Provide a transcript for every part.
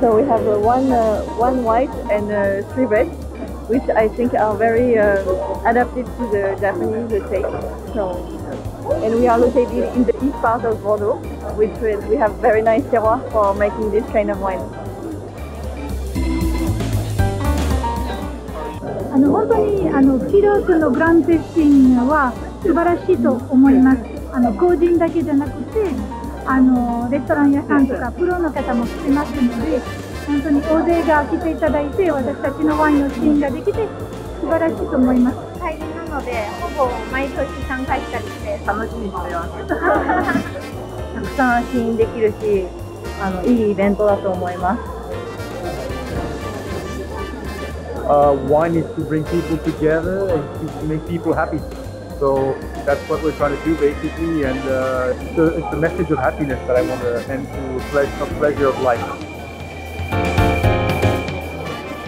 So we have uh, one uh, one white and uh, three red, which I think are very uh, adapted to the Japanese taste. So, and we are located in the east part of Bordeaux, which is, we have very nice terroir for making this kind of wine. あの本当にあのピロスのグランテッシングは素晴らしいと思います。あの個人だけじゃなくて、 あのレストラン屋さんとかプロの方も来てますので、本当に大勢が来ていただいて、私たちのワインの試飲ができて素晴らしいと思います。大変なので、ほぼ毎年参加したりして楽しみにしてます。たくさん試飲できるし、あのいいイベントだと思います。uh, wine is to bring people together and to make people happy. So that's what we're trying to do basically, and uh, it's, a, it's, a, message of happiness that I want to send to pleasure, a pleasure of life.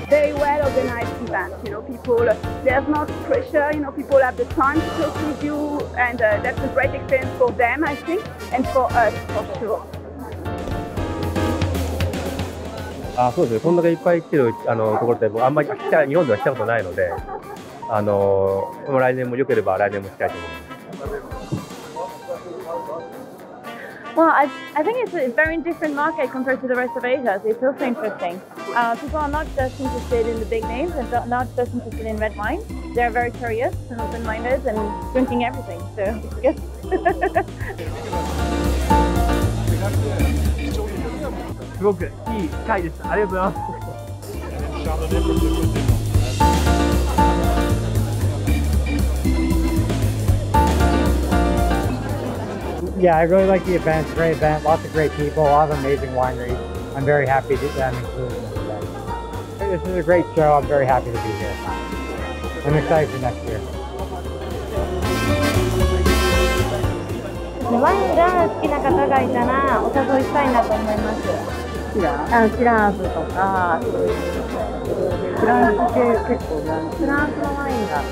Very well organized event, you know, people, there's not pressure, you know, people have the time to talk with you, and uh, that's a great experience for them, I think, and for us, for sure. あそうですね、こんだけいっぱい来てるあのところって、あんまり来た日本では来たことないので、 あの来年も良ければ来年も来たいと思います。Well, I, I think it's a very different market compared to the rest of Asia, so it's also interesting. Uh, people are not just interested in the big names and not just interested in red wine. They're very curious and open-minded and drinking everything, so it's good. すごくいい回です。ありがとうございます。 Yeah, I really like the event. It's a great event, lots of great people, a lot of amazing wineries. I'm very happy that I'm included in this event. This is a great show. I'm very happy to be here. I'm excited for next year. ワインが好きな方がいたらお誘いしたいなと思います。シラあシラーズとかそういうフランス系結構フランスのワインが